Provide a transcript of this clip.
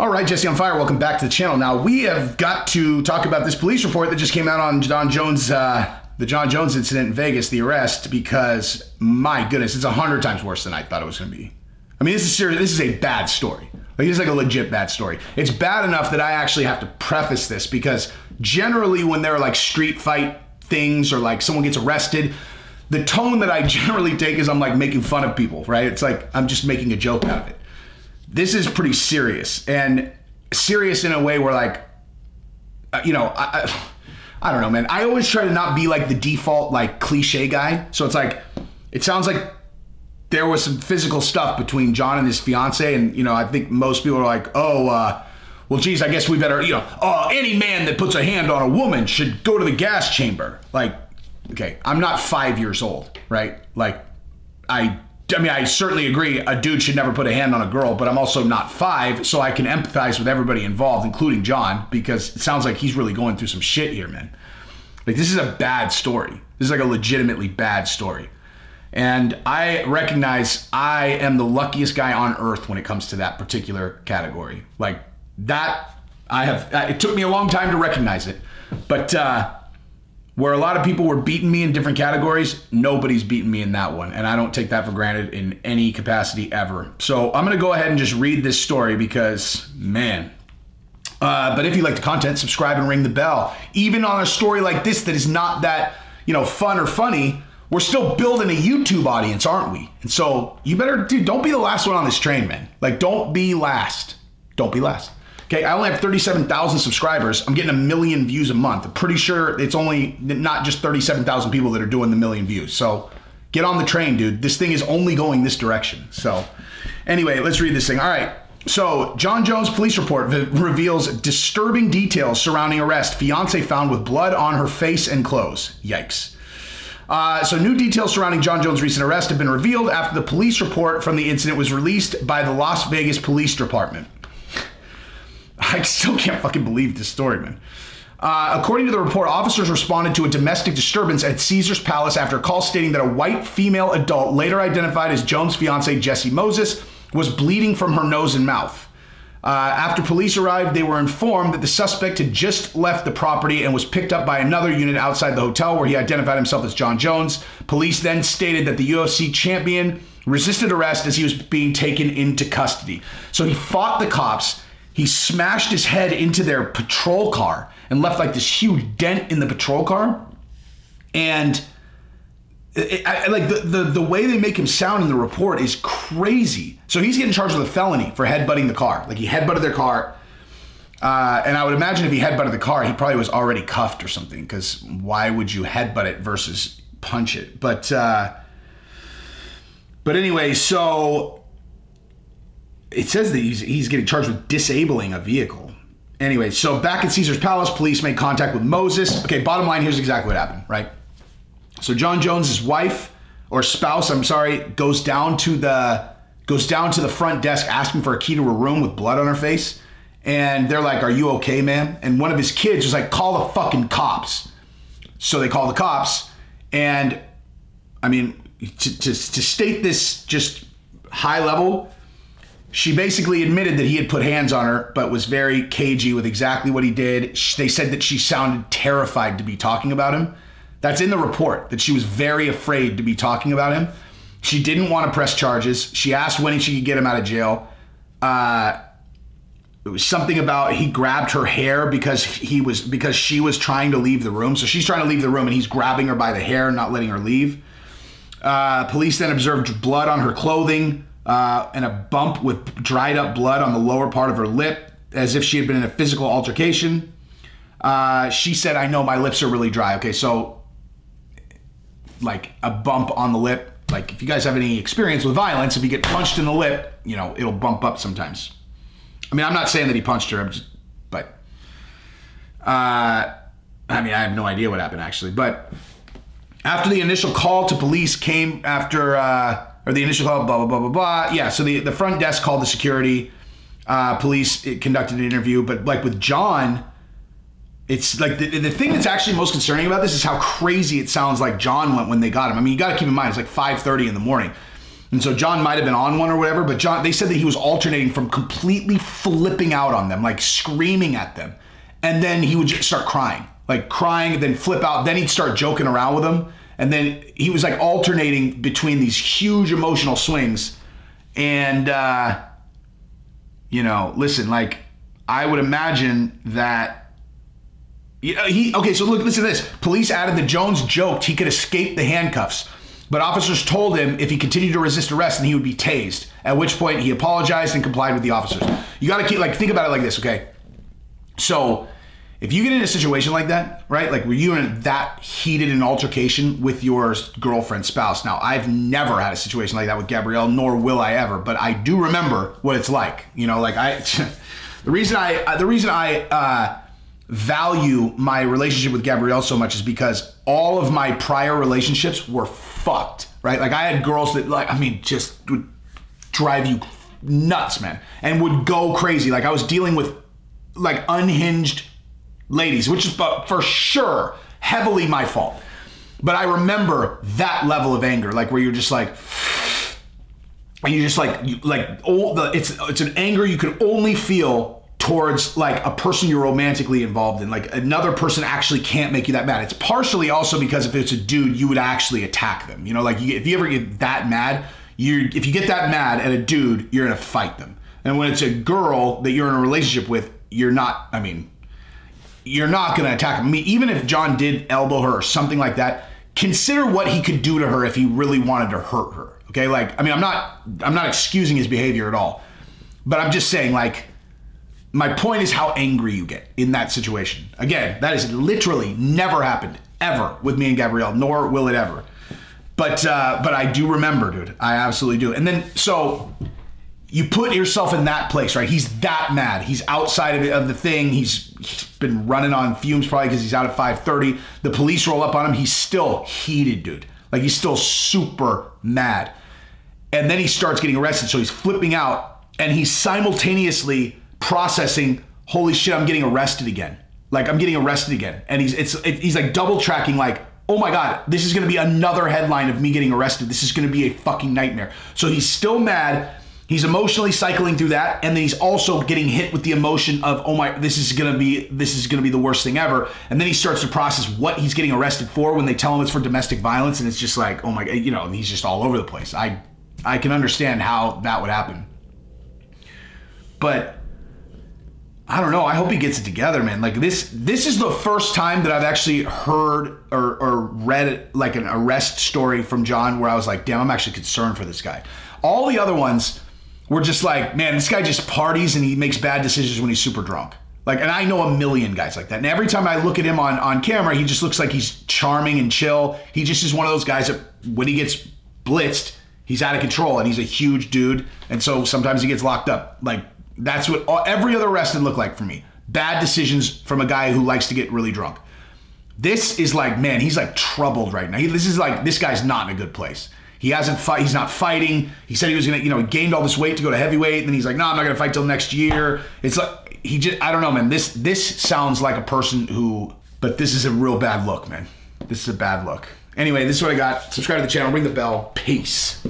All right, Jesse on Fire, welcome back to the channel. Now, we have got to talk about this police report that just came out on Jon Jones, uh, the Jon Jones incident in Vegas, the arrest, because my goodness, it's a hundred times worse than I thought it was going to be. I mean, this is serious. This is a bad story. Like, is like a legit bad story. It's bad enough that I actually have to preface this because generally, when there are like street fight things or like someone gets arrested, the tone that I generally take is I'm like making fun of people, right? It's like I'm just making a joke out of it this is pretty serious and serious in a way where like uh, you know I, I, I don't know man. I always try to not be like the default like cliche guy. So it's like it sounds like there was some physical stuff between Jon and his fiance and you know i think most people are like oh uh, well geez i guess we better you know oh any man that puts a hand on a woman should go to the gas chamber. Like okay i'm not five years old right? Like i I mean, I certainly agree a dude should never put a hand on a girl, but I'm also not five, so I can empathize with everybody involved, including Jon, because it sounds like he's really going through some shit here, man. Like, this is a bad story. This is like a legitimately bad story. And I recognize I am the luckiest guy on earth when it comes to that particular category. Like, that, I have, it took me a long time to recognize it. But, uh, where a lot of people were beating me in different categories, nobody's beating me in that one. And I don't take that for granted in any capacity ever. So I'm going to go ahead and just read this story because, man. Uh, but if you like the content, subscribe and ring the bell. Even on a story like this that is not that, you know, fun or funny, we're still building a YouTube audience, aren't we? And so you better, dude, don't be the last one on this train, man. Like, don't be last. Don't be last. Okay, I only have 37,000 subscribers. I'm getting a million views a month. I'm pretty sure it's only not just 37,000 people that are doing the million views. So get on the train, dude. This thing is only going this direction. So anyway, let's read this thing. All right. So, Jon Jones police report reveals disturbing details surrounding arrest. Fiance found with blood on her face and clothes. Yikes. Uh, so, new details surrounding Jon Jones' recent arrest have been revealed after the police report from the incident was released by the Las Vegas Police Department. I still can't fucking believe this story, man. Uh, according to the report, officers responded to a domestic disturbance at Caesars Palace after a call stating that a white female adult, later identified as Jones' fiance Jessie Moses, was bleeding from her nose and mouth. Uh, after police arrived, they were informed that the suspect had just left the property and was picked up by another unit outside the hotel where he identified himself as Jon Jones. Police then stated that the UFC champion resisted arrest as he was being taken into custody. So he fought the cops he smashed his head into their patrol car and left like this huge dent in the patrol car. And it, I, like the, the the way they make him sound in the report is crazy. So he's getting charged with a felony for headbutting the car. Like he headbutted their car. Uh, and I would imagine if he headbutted the car, he probably was already cuffed or something. Because why would you headbutt it versus punch it? But uh, but anyway, so it says that he's, he's getting charged with disabling a vehicle. Anyway, so back at Caesars Palace, police made contact with Moses. Okay, bottom line, here's exactly what happened, right? So Jon Jones's wife or spouse, I'm sorry, goes down to the goes down to the front desk asking for a key to a room with blood on her face. And they're like, Are you okay, man? And one of his kids was like, Call the fucking cops. So they call the cops. And I mean, to, to, to state this just high level, she basically admitted that he had put hands on her, but was very cagey with exactly what he did. They said that she sounded terrified to be talking about him. That's in the report, that she was very afraid to be talking about him. She didn't want to press charges. She asked when she could get him out of jail. Uh, it was something about he grabbed her hair because he was because she was trying to leave the room. So she's trying to leave the room and he's grabbing her by the hair, not letting her leave. Uh, police then observed blood on her clothing uh, and a bump with dried up blood on the lower part of her lip, as if she had been in a physical altercation. Uh, she said, I know my lips are really dry. Okay, so like a bump on the lip. Like if you guys have any experience with violence, if you get punched in the lip, you know, it'll bump up sometimes. I mean, I'm not saying that he punched her, just, but uh, I mean, I have no idea what happened actually. But after the initial call to police came after uh, or the initial call, blah, blah, blah, blah, blah. Yeah, so the, the front desk called the security. Uh, police conducted an interview, but like with Jon, it's like the, the thing that's actually most concerning about this is how crazy it sounds like Jon went when they got him. I mean, you got to keep in mind it's like 5:30 in the morning. And so Jon might have been on one or whatever, but Jon, they said that he was alternating from completely flipping out on them, like screaming at them. And then he would just start crying, like crying, then flip out. Then he'd start joking around with them. And then he was like alternating between these huge emotional swings. And, uh, you know, listen, like, I would imagine that yeah, he okay. So look, listen to this. Police added that Jones joked he could escape the handcuffs, but officers told him if he continued to resist arrest, then he would be tased. At which point he apologized and complied with the officers. You got to keep like think about it like this, okay? So if you get in a situation like that, right, like where you're in that heated an altercation with your girlfriend, spouse. Now, I've never had a situation like that with Gabrielle, nor will I ever, but I do remember what it's like. You know, like I, the reason I, the reason I. uh value my relationship with Gabrielle so much is because all of my prior relationships were fucked, right? Like I had girls that like I mean just would drive you nuts, man, and would go crazy. Like I was dealing with like unhinged ladies, which is for sure heavily my fault. But I remember that level of anger, like where you're just like and you just like you, like all the it's it's an anger you can only feel towards like a person you're romantically involved in. Like another person actually can't make you that mad. It's partially also because if it's a dude, you would actually attack them. You know, like you, if you ever get that mad, you if you get that mad at a dude, you're gonna fight them. And when it's a girl that you're in a relationship with, you're not. I mean, you're not gonna attack me. Even if Jon did elbow her or something like that, consider what he could do to her if he really wanted to hurt her. Okay, like I mean, I'm not I'm not excusing his behavior at all, but I'm just saying like my point is how angry you get in that situation. Again, that has literally never happened ever with me and Gabrielle, nor will it ever. But uh, but I do remember, dude. I absolutely do. And then so you put yourself in that place, right? He's that mad. He's outside of, it, of the thing. He's, he's been running on fumes probably because he's out at 5:30. The police roll up on him. He's still heated, dude. Like he's still super mad. And then he starts getting arrested. So he's flipping out, and he's simultaneously processing, holy shit, I'm getting arrested again. Like I'm getting arrested again. And he's it's it, he's like double tracking like, "Oh my god, this is to be another headline of me getting arrested. This is to be a fucking nightmare." So he's still mad. He's emotionally cycling through that and then he's also getting hit with the emotion of, "Oh my, this is to be this is to be the worst thing ever." And then he starts to process what he's getting arrested for when they tell him it's for domestic violence and it's just like, "Oh my god, you know, he's just all over the place." I I can understand how that would happen. But I don't know. I hope he gets it together, man. Like this, this is the first time that I've actually heard or, or read like an arrest story from Jon where I was like, damn, I'm actually concerned for this guy. All the other ones were just like, man, this guy just parties and he makes bad decisions when he's super drunk. Like, and I know a million guys like that. And every time I look at him on, on camera, he just looks like he's charming and chill. He just is one of those guys that when he gets blitzed, he's out of control and he's a huge dude. And so sometimes he gets locked up. Like, that's what all, every other arrested looked like for me. Bad decisions from a guy who likes to get really drunk. This is like, man, he's like troubled right now. He, this is like, this guy's not in a good place. He hasn't fight. He's not fighting. He said he was gonna, you know, he gained all this weight to go to heavyweight, and then he's like, no, I'm not gonna fight till next year. It's like he just, I don't know, man. This this sounds like a person who, but this is a real bad look, man. This is a bad look. Anyway, this is what I got. Subscribe to the channel, ring the bell. Peace.